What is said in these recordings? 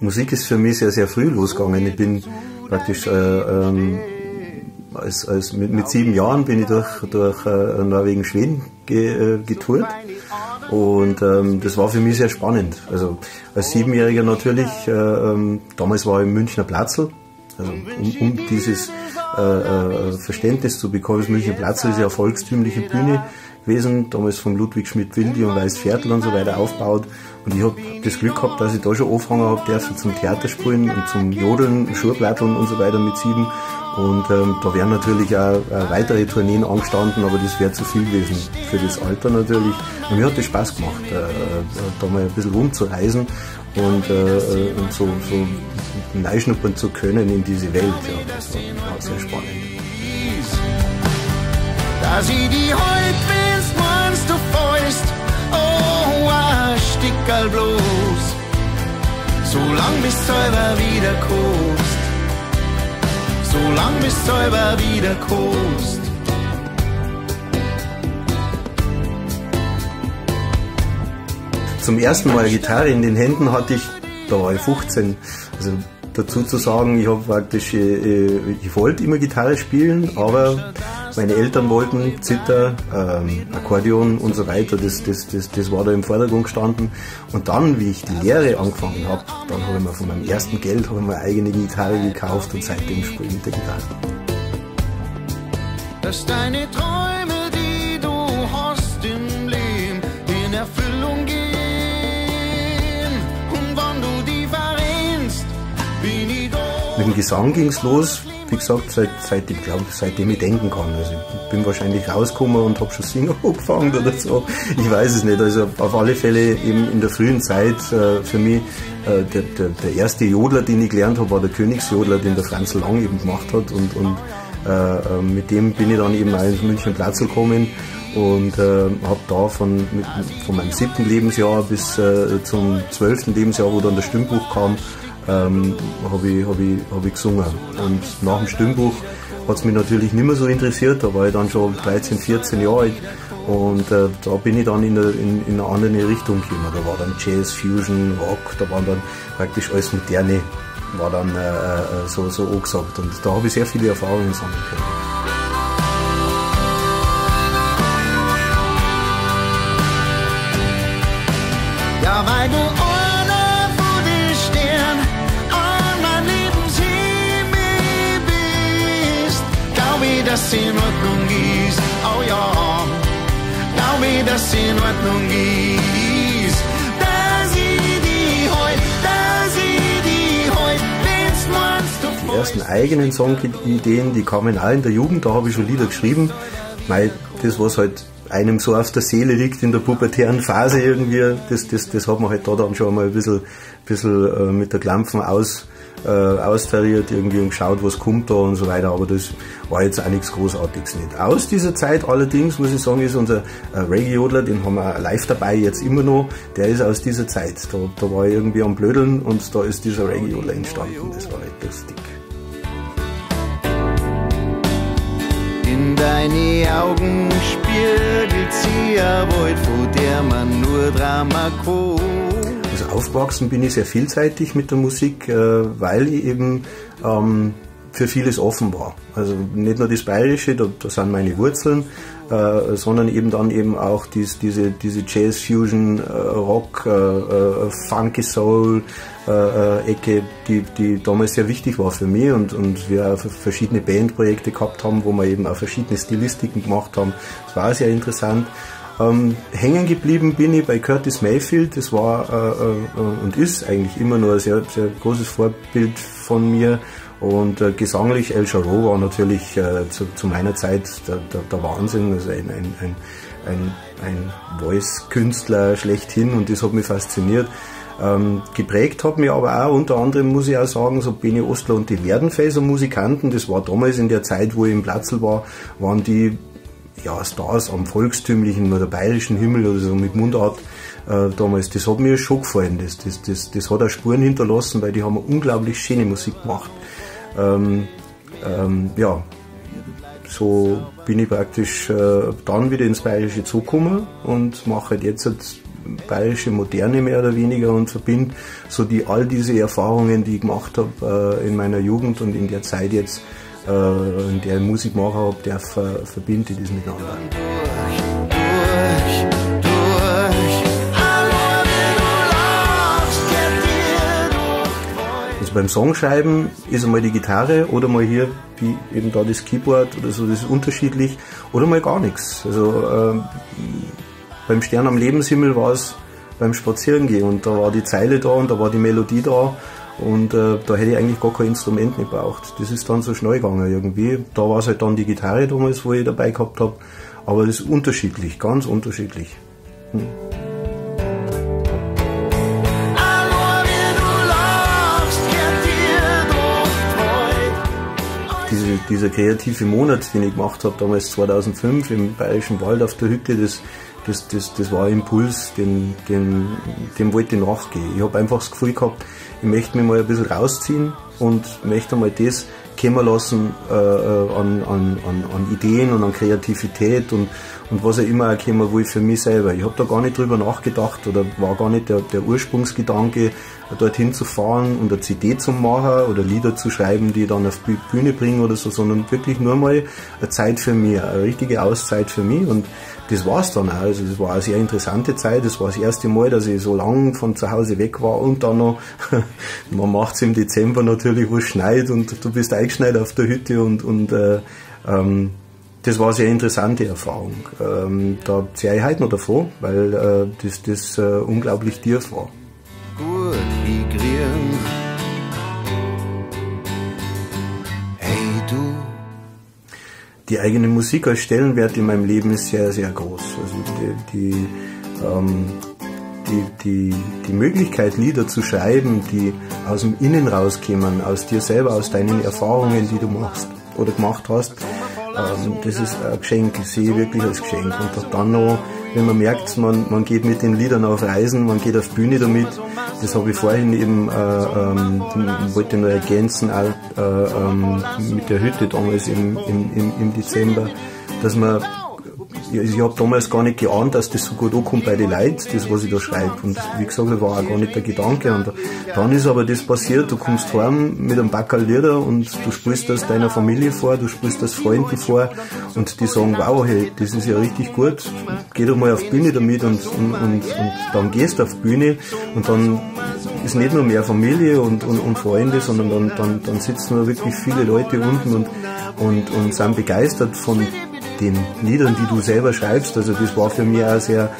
Musik ist für mich sehr, sehr früh losgegangen. Ich bin praktisch äh, ähm, als, als mit, mit, sieben Jahren bin ich durch, durch äh, Norwegen, Schweden ge, äh, getourt. Und ähm, das war für mich sehr spannend. Also als Siebenjähriger natürlich, äh, ähm, damals war ich im Münchner Platzl, also um, um dieses äh, äh, Verständnis zu bekommen, das Münchner Platzl ist ja eine volkstümliche Bühne gewesen, damals von Ludwig Schmidt-Wildi und Weiß Viertel und so weiter aufgebaut. Und ich habe das Glück gehabt, dass ich da schon angefangen habe, dürfen zum Theaterspielen und zum Jodeln, Schurplatteln und so weiter mit sieben. Und ähm, da wären natürlich auch äh, weitere Tourneen angestanden, aber das wäre zu viel gewesen für das Alter natürlich. Und mir hat das Spaß gemacht, äh, äh da mal ein bisschen rumzureisen und, äh, äh und so, so neischnuppern zu können in diese Welt. Ja, das war, war sehr spannend. Da sie die heute bist, meinst du oh, ein Stickerl bloß, solang bis selber wieder kommst, solang bis selber wieder kommst. Zum ersten Mal Gitarre in den Händen hatte ich, da war ich 15, also dazu zu sagen, ich habe praktisch, äh, äh, ich wollte immer Gitarre spielen, aber meine Eltern wollten Zither, ähm, Akkordeon und so weiter, das, das, das, das war da im Vordergrund gestanden. Und dann, wie ich die Lehre angefangen habe, dann habe ich mir von meinem ersten Geld habe ich mir eine eigene Gitarre gekauft und seitdem spiele ich mit der Gitarre. Dass deine Träume, die du hast im Leben, in Erfüllung gehen. Und wann du die verrennst, bin ich da. Mit dem Gesang ging es los wie gesagt, seit, seit ich glaube, seitdem ich denken kann. Also ich bin wahrscheinlich rausgekommen und habe schon singen angefangen oder so. Ich weiß es nicht. Also auf alle Fälle eben in der frühen Zeit äh, für mich äh, der, der, der, erste Jodler, den ich gelernt habe, war der Königsjodler, den der Franz Lang eben gemacht hat und, und äh, äh mit dem bin ich dann eben auch ins München Platz gekommen und äh, habe da von, mit, von meinem siebten Lebensjahr bis äh, zum zwölften Lebensjahr, wo dann der Stimmbuch kam, ähm, habe ich, hab ich, hab ich gesungen. Und nach dem Stimmbuch hat es mich natürlich nicht mehr so interessiert, da war ich dann schon 13, 14 Jahre alt. Und äh, da bin ich dann in, eine, in, in eine andere Richtung gekommen. Da war dann Jazz, Fusion, Rock, da waren dann praktisch alles Moderne, war dann äh, äh so, so angesagt. Und da habe ich sehr viele Erfahrungen sammeln können. Ja, weil du dass in Ordnung ist. Oh ja, glaub mir, dass in Ordnung ist. Da sie die heut, da sie die heut, wenn's meinst du Die ersten eigenen Songideen, die kamen auch in der Jugend, da habe ich schon Lieder geschrieben. Weil das, was halt einem so auf der Seele liegt in der pubertären Phase irgendwie, das, das, das hat man halt da dann schon mal ein bisschen, bisschen äh, mit der Klampfen aus äh, austariert irgendwie und geschaut, was kommt da und so weiter, aber das war jetzt auch nichts Großartiges nicht. Aus dieser Zeit allerdings, muss ich sagen, ist unser äh, Reggae-Jodler, den haben wir live dabei jetzt immer noch, der ist aus dieser Zeit. Da, da war ich irgendwie am Blödeln und da ist dieser Reggae-Jodler entstanden, das war nicht lustig. In deine Augen spiegelt sie ein Welt, von der man nur Drama kann. Also aufgewachsen bin ich sehr vielseitig mit der Musik, äh, weil ich eben ähm, für vieles offen war. Also nicht nur das Bayerische, da, da sind meine Wurzeln, äh, sondern eben dann eben auch dies, diese, diese Jazz, Fusion, äh, Rock, äh, äh Funky Soul äh, Ecke, die, die damals sehr wichtig war für mich und, und wir auch verschiedene Bandprojekte gehabt haben, wo wir eben auch verschiedene Stilistiken gemacht haben. Das war sehr interessant. Ähm, hängen geblieben bin ich bei Curtis Mayfield. Das war äh, äh, und ist eigentlich immer nur ein sehr, sehr großes Vorbild von mir. Und äh, gesanglich El Jarreau war natürlich äh, zu, zu, meiner Zeit der, der, der Wahnsinn, also ein, ein, ein, ein, ein Voice-Künstler schlechthin und das hat mich fasziniert. Ähm, geprägt hat mich aber auch unter anderem, muss ich auch sagen, so Benny Ostler und die Werdenfelser Musikanten. Das war damals in der Zeit, wo ich im Platzl war, waren die ja, Stars am volkstümlichen oder bayerischen Himmel oder so mit Mundart äh, damals, das hat mir schon gefallen. Das, das, das, das hat auch Spuren hinterlassen, weil die haben unglaublich schöne Musik gemacht. Ähm, ähm, ja, so bin ich praktisch äh, dann wieder ins Bayerische zugekommen und mache halt jetzt bayerische Moderne mehr oder weniger und verbinde so die all diese Erfahrungen, die ich gemacht habe äh, in meiner Jugend und in der Zeit jetzt, äh, in der Musik machen habe, der ver verbinde ich das miteinander. Also beim Songschreiben ist einmal die Gitarre oder mal hier wie eben da das Keyboard oder so, das ist unterschiedlich oder mal gar nichts. Also äh, beim Stern am Lebenshimmel war es beim Spazierengehen und da war die Zeile da und da war die Melodie da und äh, da hätte ich eigentlich gar kein Instrument nicht braucht. Das ist dann so schnell gegangen irgendwie. Da war es halt dann die Gitarre damals, wo ich dabei gehabt habe, aber das ist unterschiedlich, ganz unterschiedlich. Hm. diese, dieser kreative Monat, den ich gemacht habe, damals 2005 im Bayerischen Wald auf der Hütte, das, das, das, das war ein Impuls, den, den, dem wollte ich nachgehen. Ich habe einfach das Gefühl gehabt, ich möchte mich mal ein bisschen rausziehen und möchte mal das kommen lassen äh, äh an, an, an, an Ideen und an Kreativität und, und was auch immer auch kommen will für mich selber. Ich habe da gar nicht drüber nachgedacht oder war gar nicht der, der Ursprungsgedanke, dorthin zu fahren und eine CD zu machen oder Lieder zu schreiben, die ich dann auf die Bühne bringen oder so, sondern wirklich nur mal eine Zeit für mich, eine richtige Auszeit für mich und das war's dann auch. Also das war eine sehr interessante Zeit. Das war das erste Mal, dass ich so lang von zu Hause weg war und dann noch, man macht's im Dezember natürlich, wo es schneit und du bist eingeschneit auf der Hütte und, und äh, ähm, das war eine sehr interessante Erfahrung. Ähm, da zähle ich heute noch davon, weil äh, das, das äh, unglaublich tief war. Gut Die eigene Musik als Stellenwert in meinem Leben ist sehr, sehr groß. Also die, die, ähm, die, die, die Möglichkeit, Lieder zu schreiben, die aus dem Innen rauskommen, aus dir selber, aus deinen Erfahrungen, die du machst oder gemacht hast, ähm, das ist ein Geschenk, ich sehe wirklich als Geschenk. Und dann noch, wenn man merkt, man, man geht mit den Liedern auf Reisen, man geht auf Bühne damit, das habe ich vorhin eben, äh, ähm, wollte nur ergänzen, auch, äh, ähm, mit der Hütte damals im, im, im, im Dezember, dass man ich habe damals gar nicht geahnt, dass das so gut ankommt bei den Leuten, das, was ich da schreibe. Und wie gesagt, das war auch gar nicht der Gedanke. Und dann ist aber das passiert, du kommst heim mit einem Backerl Lieder und du spielst das deiner Familie vor, du spielst das Freunden vor und die sagen, wow, hey, das ist ja richtig gut, geh doch mal auf Bühne damit und, und, und, und dann gehst du auf Bühne und dann ist nicht nur mehr Familie und, und, und Freunde, sondern dann, dann, dann sitzen da wirklich viele Leute unten und, und, und sind begeistert von den Liedern, die du selber schreibst. Also das war für mich auch sehr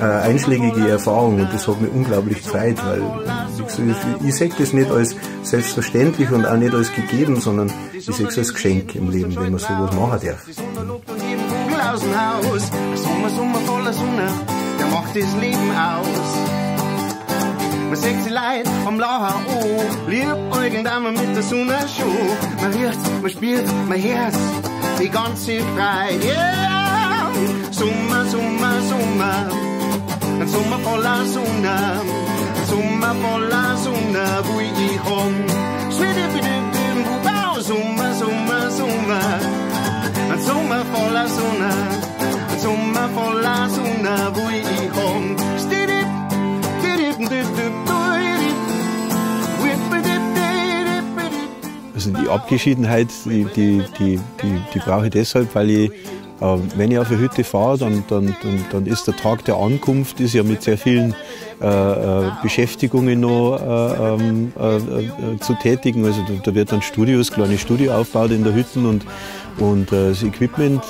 äh, einschlägige Erfahrung und das hat mich unglaublich gefreut, weil ich, ich sehe das nicht als selbstverständlich und auch nicht als gegeben, sondern ich sehe es als Geschenk im Leben, wenn man sowas machen darf. Sommer, Sommer voller Sonne, der macht das Leben aus. Man sieht sie leid am Lachen an, lieb irgendwann mit der Sonne schon. Man hört, man mein Herz die ganze Zeit. Yeah! Sommer, Sommer, Sommer, ein Sommer voller Sonne, ein Sommer voller Sonne, wo ich komm. Sommer, Sommer, Sommer, ein Sommer voller Sonne, ein Sommer voller Sonne, wo ich komm. Also die Abgeschiedenheit, die, die, die, die, brauche ich deshalb, weil ich, äh, wenn ich auf eine Hütte fahre, dann, dann, dann, dann ist der Tag der Ankunft ist ja mit sehr vielen äh, äh Beschäftigungen noch äh, ähm, äh, äh, zu tätigen. Also da, da, wird dann Studios, kleine Studio aufgebaut in der Hütten und, und das Equipment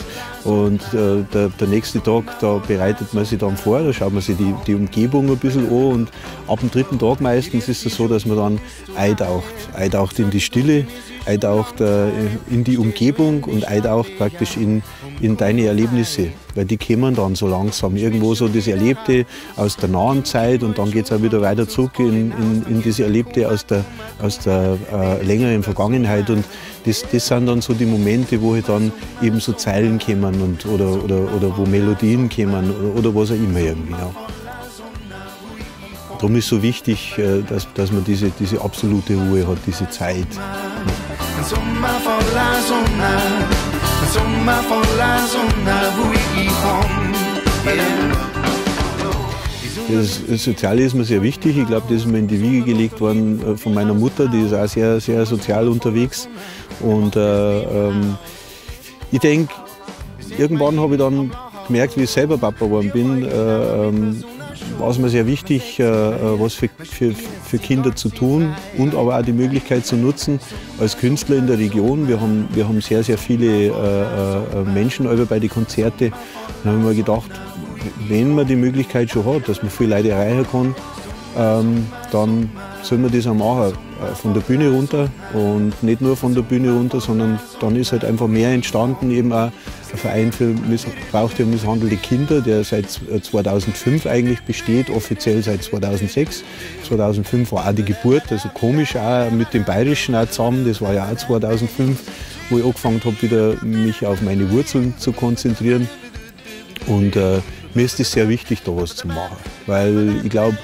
und äh, der, der, nächste Tag, da bereitet man sich dann vor, da schaut man sich die, die Umgebung ein bisschen an und ab dem dritten Tag meistens ist es so, dass man dann eintaucht. Eintaucht in die Stille, eintaucht äh, in die Umgebung und eintaucht praktisch in, in deine Erlebnisse. Weil die kommen dann so langsam. Irgendwo so das Erlebte aus der nahen Zeit und dann geht es auch wieder weiter zurück in, in, in das Erlebte aus der, aus der äh, längeren Vergangenheit. Und das, das sind dann so die Momente, wo halt dann eben so Zeilen kommen und, oder, oder, oder wo Melodien kommen oder, oder was auch immer irgendwie. Ja. Darum ist so wichtig, äh, dass, dass man diese, diese absolute Ruhe hat, diese Zeit. Ich. Das Soziale ist mir sehr wichtig. Ich glaube, das ist mir in die Wiege gelegt worden äh, von meiner Mutter, die ist auch sehr, sehr sozial unterwegs. Und äh, ähm, ich denke, irgendwann habe ich dann gemerkt, wie ich selber Papa geworden bin, äh, ähm, war es mir sehr wichtig, äh, äh, was für, für, für, Kinder zu tun und aber auch die Möglichkeit zu nutzen als Künstler in der Region. Wir haben, wir haben sehr, sehr viele äh, äh Menschen bei den Konzerten. Da haben wir gedacht, wenn man die Möglichkeit schon hat, dass man viele Leute erreichen kann, ähm, dann soll man das auch machen. Äh, von der Bühne runter und nicht nur von der Bühne runter, sondern dann ist halt einfach mehr entstanden, eben auch ein Verein für missbrauchte und misshandelte Kinder, der seit 2005 äh, eigentlich besteht, offiziell seit 2006. 2005 war auch die Geburt, also komisch auch mit dem Bayerischen auch zusammen, das war ja auch 2005, wo ich angefangen habe, wieder mich auf meine Wurzeln zu konzentrieren. Und äh, mir ist es sehr wichtig, da was zu machen, weil ich glaube,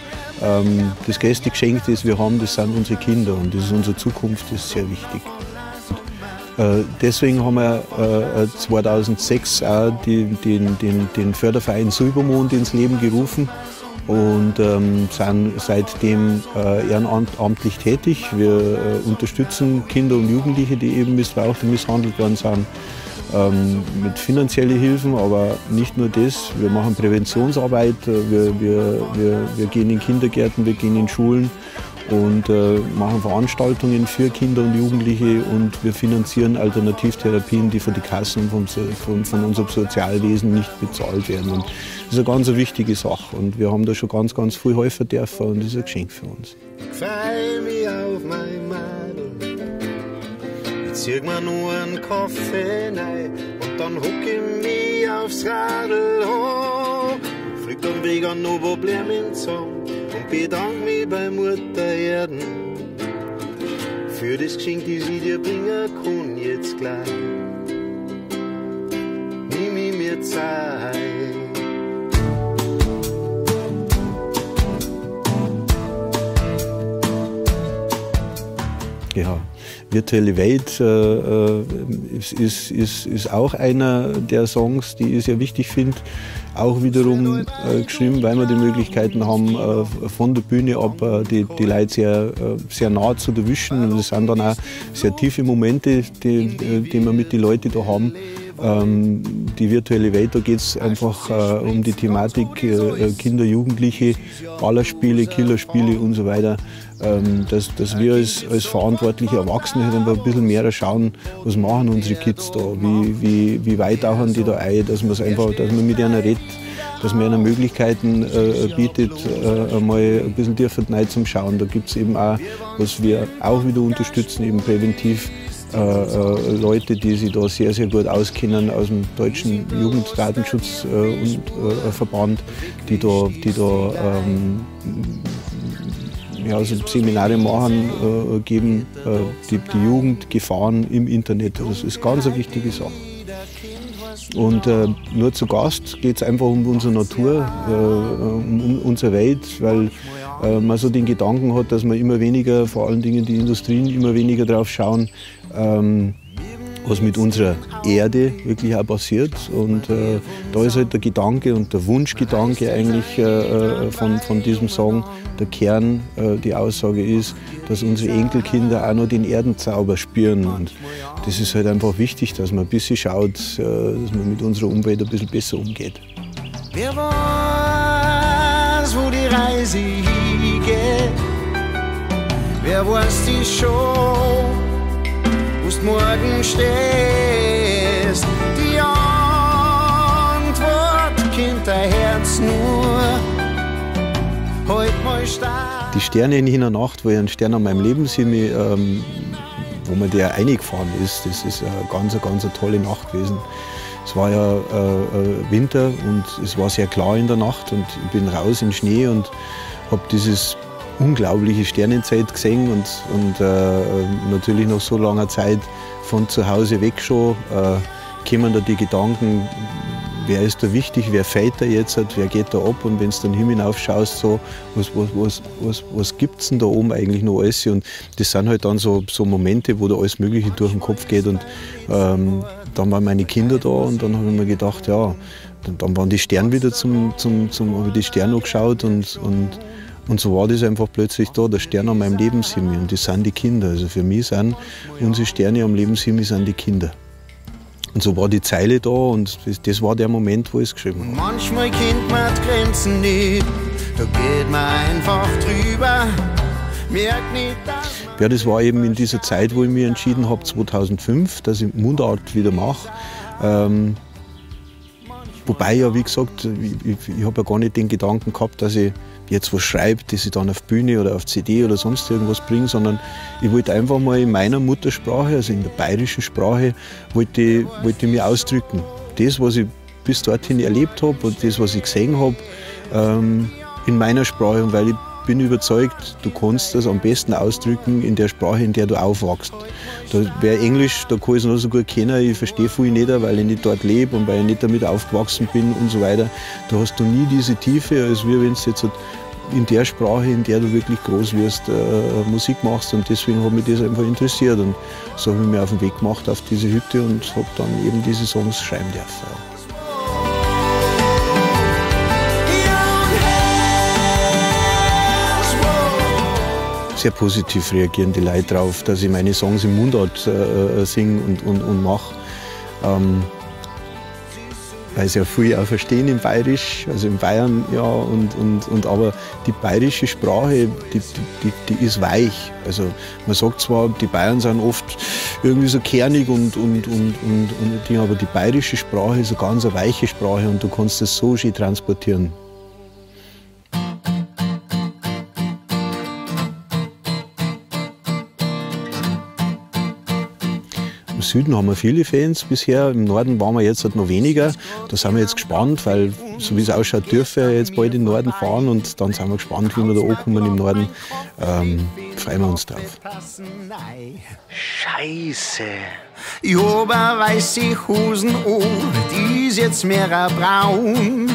ähm, das größte Geschenk, das wir haben, das sind unsere Kinder und das ist unsere Zukunft, das ist sehr wichtig. Äh, deswegen haben wir 2006 äh, auch den, den, den Förderverein Silbermond ins Leben gerufen und ähm, sind seitdem äh, ehrenamtlich tätig. Wir unterstützen Kinder und Jugendliche, die eben missbraucht und misshandelt worden sind ähm, mit finanziellen Hilfen, aber nicht nur das. Wir machen Präventionsarbeit, wir, wir, wir, wir gehen in Kindergärten, wir gehen in Schulen und äh, machen Veranstaltungen für Kinder und Jugendliche und wir finanzieren Alternativtherapien, die von den Kassen vom, von, von unserem Sozialwesen nicht bezahlt werden. Und das ist eine ganz wichtige Sache und wir haben da schon ganz, ganz viel helfen dürfen und das ist ein Geschenk für uns. Freue mich auf mein zieh mir nur einen Kaffee rein und dann huck ich mich aufs Radl hoch. Fliegt am Weg an Problem in Song und bedank mich bei Mutter Erden für das Geschenk, das ich dir bringen kann jetzt gleich. Nimm ich mir Zeit. Ja virtuelle Welt äh, äh, ist, ist, ist, ist auch einer der Songs, die ich sehr wichtig finde. Auch wiederum äh, geschrieben, weil wir die Möglichkeiten haben, äh, von der Bühne ab äh, die, die Leute sehr, äh, sehr nah zu erwischen. Und das sind dann auch sehr tiefe Momente, die, die wir mit den Leuten da haben. Ähm, die virtuelle Welt, da geht es einfach äh, um die Thematik äh, Kinder, Jugendliche, Ballerspiele, Killerspiele und so weiter. Ähm, dass, dass wir als, als verantwortliche Erwachsene halt ein bisschen mehr schauen, was machen unsere Kids da, wie, wie, wie weit tauchen die da ein, dass, einfach, dass man mit ihnen redet, dass man ihnen Möglichkeiten äh, bietet, äh, einmal ein bisschen tiefer rein zum Schauen. Da gibt es eben auch, was wir auch wieder unterstützen, eben präventiv äh, äh, Leute, die sich da sehr, sehr gut auskennen aus dem deutschen Jugenddatenschutzverband, äh, die da, die da ähm, ja, also Seminare machen, äh, geben äh, die, die Jugend Gefahren im Internet. Das ist ganz eine wichtige Sache. Und äh, nur zu Gast geht es einfach um unsere Natur, äh, um, unsere Welt, weil äh, man so den Gedanken hat, dass man immer weniger, vor allen Dingen die Industrien, immer weniger darauf schauen, ähm, was mit unserer Erde wirklich auch passiert. Und äh, da ist halt der Gedanke und der Wunschgedanke eigentlich äh, äh, von, von diesem Song, der Kern, äh, die Aussage ist, dass unsere Enkelkinder auch noch den Erdenzauber spüren. Und das ist halt einfach wichtig, dass man ein bisschen schaut, äh, dass man mit unserer Umwelt ein bisschen besser umgeht. Wer weiß, wo die Reise hingeht? Wer weiß die schon? Morgen stehst. Die Antwort kennt dein Herz nur. Heute mal stark. Die Sterne in der Nacht, wo ich einen Stern an meinem Leben sehe, ähm, wo mir der eingefahren ist, das ist eine ganz, ganz eine tolle Nacht gewesen. Es war ja äh, äh, Winter und es war sehr klar in der Nacht und ich bin raus in Schnee und habe dieses unglaubliche Sternenzeit gesehen und, und äh, natürlich nach so langer Zeit von zu Hause weg schon äh, kommen da die Gedanken, wer ist da wichtig, wer fällt da jetzt, wer geht da ab? Und wenn du dann hinauf schaust, so, was, was, was, was, was gibt es denn da oben eigentlich noch alles? Und das sind halt dann so, so Momente, wo da alles Mögliche durch den Kopf geht. Und ähm, dann waren meine Kinder da und dann habe ich mir gedacht, ja, Und dann waren die Sterne wieder zum, zum, zum habe ich die Sterne angeschaut und, und, und so war das einfach plötzlich da, der Stern an meinem Lebenshimmel und das sind die Kinder. Also für mich sind unsere Sterne am Lebenshimmel sind die Kinder. Und so war die Zeile da und das, das war der Moment, wo ich es geschrieben habe. Manchmal kennt man die Grenzen nicht, da geht man einfach drüber. Merkt nicht, ja, das war eben in dieser Zeit, wo ich mich entschieden habe, 2005, dass ich Mundart wieder mache. Ähm, wobei ja, wie gesagt, ich, ich, ich habe ja gar nicht den Gedanken gehabt, dass ich jetzt was schreibe, das ich dann auf Bühne oder auf CD oder sonst irgendwas bringe, sondern ich wollte einfach mal in meiner Muttersprache, also in der bayerischen Sprache, wollte, wollte ich mich ausdrücken. Das, was ich bis dorthin erlebt habe und das, was ich gesehen habe, ähm, in meiner Sprache. Weil ich bin überzeugt, du kannst das am besten ausdrücken in der Sprache, in der du aufwachst. Da wäre Englisch, da kann ich es noch so gut kennen, ich verstehe viel nicht, weil ich nicht dort lebe und weil ich nicht damit aufgewachsen bin und so weiter. Da hast du nie diese Tiefe, als wie wenn du jetzt in der Sprache, in der du wirklich groß wirst, äh, Musik machst. Und deswegen hat mich das einfach interessiert. Und so habe ich mich auf den Weg gemacht auf diese Hütte und habe dann eben diese Songs schreiben dürfen. Sehr positiv reagieren die Leute darauf, dass ich meine Songs im Mundart äh, äh singe und, und, und mache. Ähm, weil sie ja viel auch verstehen im Bayerisch, also in Bayern, ja, und, und, und aber die bayerische Sprache, die, die, die ist weich. Also man sagt zwar, die Bayern sind oft irgendwie so kernig und, und, und, und, und aber die bayerische Sprache ist eine ganz eine weiche Sprache und du kannst das so schön transportieren. Süden haben wir viele Fans bisher, im Norden waren wir jetzt halt noch weniger. Da sind wir jetzt gespannt, weil so wie es ausschaut, dürfen wir jetzt bald in den Norden fahren und dann sind wir gespannt, wie wir da ankommen im Norden. Ähm, freuen wir uns drauf. Scheiße. Ich habe weiße Hosen an, die ist jetzt mehr braun.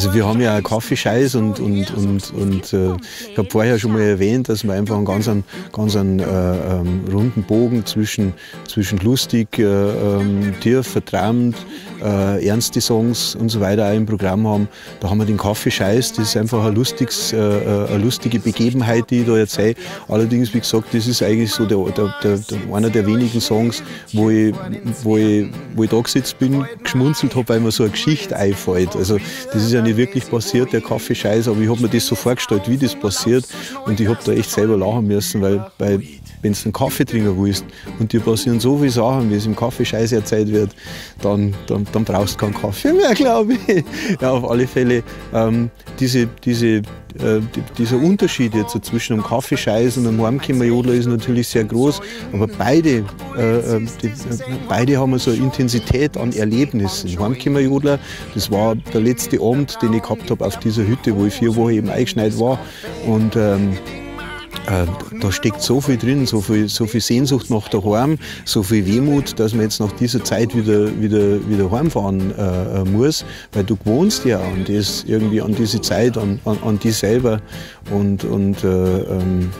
Also wir haben ja einen Kaffeescheiß und, und, und, und äh, ich habe vorher schon mal erwähnt, dass wir einfach einen ganz, einen, ganz einen, äh, ähm, runden Bogen zwischen, zwischen lustig, äh, ähm, tief, verträumt, äh, ernste Songs und so weiter auch im Programm haben. Da haben wir den Kaffeescheiß, das ist einfach ein lustiges, äh, äh, eine lustige Begebenheit, die ich da erzähle. Allerdings, wie gesagt, das ist eigentlich so der, der, der, einer der wenigen Songs, wo ich, wo ich, wo ich da gesetzt bin, geschmunzelt habe, weil mir so eine Geschichte einfällt. Also das ist ja nicht wirklich passiert, der Kaffeescheiß, aber ich habe mir das so vorgestellt, wie das passiert und ich habe da echt selber lachen müssen, weil, weil wenn du einen Kaffee trinken willst und dir passieren so viele Sachen, wie es im Kaffeescheiß erzählt wird, dann, dann, dann brauchst du keinen Kaffee mehr, glaube ich. Ja, auf alle Fälle, ähm, diese, diese, äh, dieser Unterschied jetzt zwischen einem Kaffeescheiß und einem Heimkimmerjodler ist natürlich sehr groß, aber beide, äh, äh die, beide haben so eine Intensität an Erlebnissen. Heimkimmerjodler, das war der letzte Abend, den ich gehabt habe auf dieser Hütte, wo ich vier Wochen eben eingeschneit war und ähm, äh, da steckt so viel drin, so viel, so viel Sehnsucht nach daheim, so viel Wehmut, dass man jetzt nach dieser Zeit wieder, wieder, wieder heimfahren äh, äh muss, weil du gewohnst ja an das, irgendwie an diese Zeit, an, an, an die selber. Und, und äh, ähm,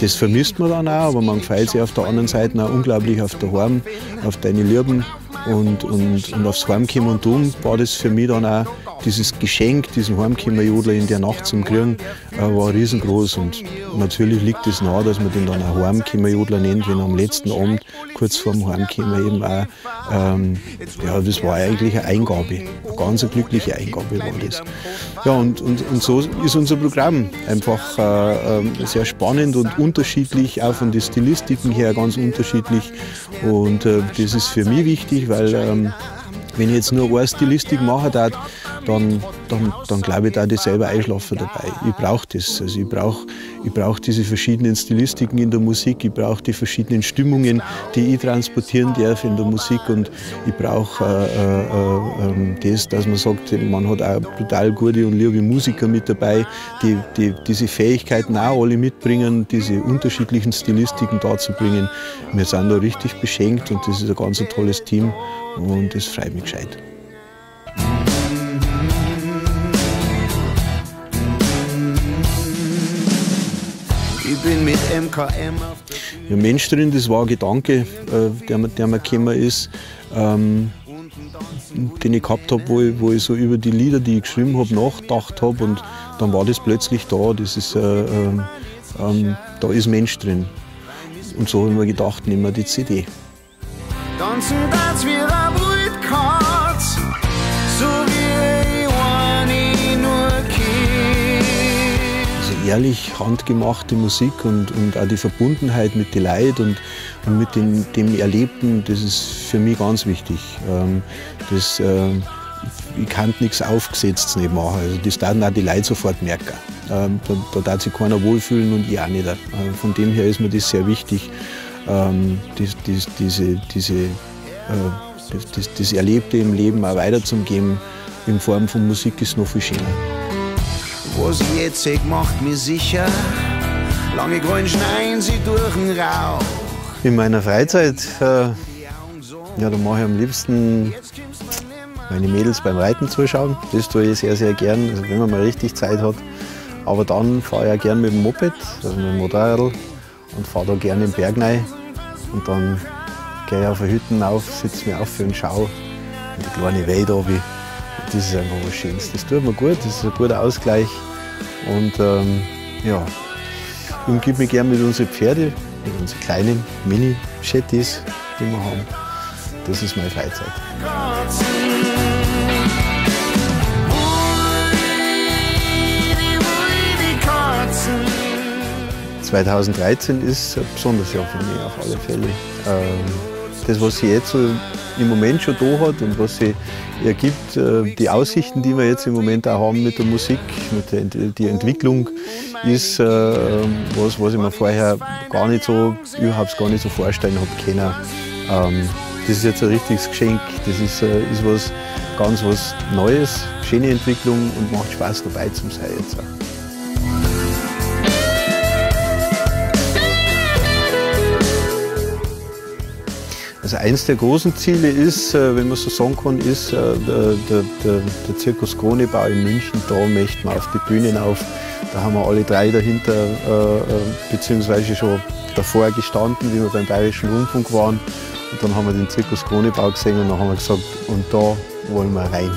das vermisst man dann auch, aber man freut sich auf der anderen Seite auch unglaublich auf daheim, auf deine Lieben. Und, und, und aufs Heimkommen und tun war das für mich dann auch dieses Geschenk, diesen Heimkimmerjodler in der Nacht zum Kriegen, äh, war riesengroß. Und natürlich liegt es nahe, dass man den dann auch Heimkimmerjodler nennt, wenn er am letzten Abend, kurz vor dem Heimkimmer eben auch, ähm, ja, das war eigentlich eine Eingabe, eine ganz glückliche Eingabe war das. Ja, und, und, und so ist unser Programm einfach äh, äh, sehr spannend und unterschiedlich, auch von den Stilistiken her ganz unterschiedlich. Und äh, das ist für mich wichtig, weil ähm, wenn ich jetzt nur eine Stilistik mache, dann, dann, dann, dann glaube ich, da ich selber einschlafen dabei. Ich brauche das. Also ich brauche ich brauch diese verschiedenen Stilistiken in der Musik, ich brauche die verschiedenen Stimmungen, die ich transportieren darf in der Musik und ich brauche äh, äh, äh, das, dass man sagt, man hat auch total gute und liebe Musiker mit dabei, die, die diese Fähigkeiten auch alle mitbringen, diese unterschiedlichen Stilistiken darzubringen. Wir sind da richtig beschenkt und das ist ein ganz tolles Team und das freut mich gescheit. Ich bin mit MKM auf der Ja, Mensch drin, das war ein Gedanke, äh, der, der mir gekommen ist. Ähm, den ich gehabt habe, wo ich, wo ich so über die Lieder, die ich geschrieben habe, nachgedacht habe und dann war das plötzlich da. Das ist, äh, äh, da ist Mensch drin. Und so habe ich mir gedacht, nehmen wir die CD. Tanzen, das wir ehrlich handgemachte Musik und, und auch die Verbundenheit mit den Leuten und, und mit den, dem Erlebten, das ist für mich ganz wichtig. Ähm, das, äh, ich kann nichts Aufgesetztes nicht machen. Also das werden auch die Leute sofort merken. Ähm, da, da darf sich keiner wohlfühlen und ich auch nicht. Äh, von dem her ist mir das sehr wichtig, ähm, das, das, diese, diese, äh, das, das Erlebte im Leben auch weiterzugeben in Form von Musik ist noch viel schöner was ich jetzt seh, macht mir sicher. Lange grün schneien sie durch den Rauch. In meiner Freizeit, äh, ja, da mache ich am liebsten meine Mädels beim Reiten zuschauen. Das tue ich sehr, sehr gern, also wenn man mal richtig Zeit hat. Aber dann fahre ich auch gern mit dem Moped, also mit dem Motorrad und fahre da gerne im Berg rein. Und dann gehe ich auf die Hütten auf, sitze mir auf für einen Schau in die kleine Welt runter. Das ist einfach was Schönes. Das tut mir gut, das ist ein guter Ausgleich. Und ähm, ja, ich umgebe mich gerne mit unseren Pferden, mit unseren kleinen Mini-Shetties, die wir haben. Das ist meine Freizeit. 2013 ist ein besonderes Jahr für mich auf alle Fälle. Ähm, das, was sie jetzt im Moment schon da hat und was sie ergibt, äh, die Aussichten, die wir jetzt im Moment auch haben mit der Musik, mit der die Entwicklung, ist äh, was, was ich mir vorher gar nicht so, überhaupt gar nicht so vorstellen habe können. Ähm, das ist jetzt ein richtiges Geschenk, das ist, äh, ist was ganz was Neues, schöne Entwicklung und macht Spaß dabei zu sein jetzt. Auch. Also eines der großen Ziele ist, äh, wenn man so sagen kann, ist äh, der, der, der, der Zirkus Kronebau in München. Da möchten wir auf die Bühnen auf. Da haben wir alle drei dahinter, äh, beziehungsweise schon davor gestanden, wie wir beim Bayerischen Rundfunk waren. Und dann haben wir den Zirkus Kronebau gesehen und dann haben wir gesagt, und da wollen wir rein.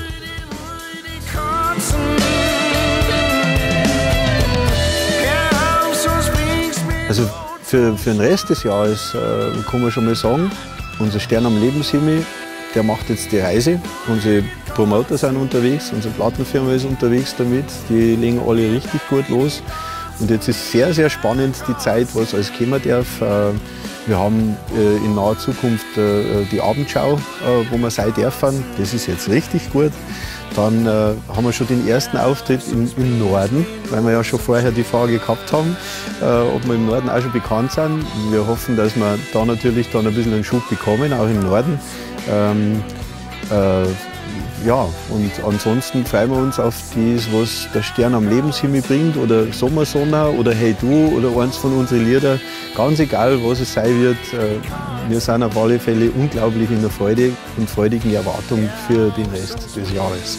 Also für, für den Rest des Jahres äh, kann man schon mal sagen, unser Stern am Lebenshimmel, der macht jetzt die Reise. Unsere Promoter sind unterwegs, unsere Plattenfirma ist unterwegs damit. Die legen alle richtig gut los. Und jetzt ist sehr, sehr spannend die Zeit, was alles kommen darf. Äh, wir haben äh, in naher Zukunft äh, die Abendschau, wo wir sein dürfen. Das ist jetzt richtig gut. Dann äh, haben wir schon den ersten Auftritt im, im, Norden, weil wir ja schon vorher die Frage gehabt haben, äh, ob wir im Norden auch schon bekannt sind. Wir hoffen, dass wir da natürlich dann ein bisschen einen Schub bekommen, auch im Norden. Ähm, äh, ja, und ansonsten freuen wir uns auf das, was der Stern am Lebenshimmel bringt oder Sommersonne oder Hey Du oder eins von unseren Liedern. Ganz egal, was es sein wird, äh, wir sind auf alle Fälle unglaublich in der Freude und freudigen Erwartung für den Rest des Jahres.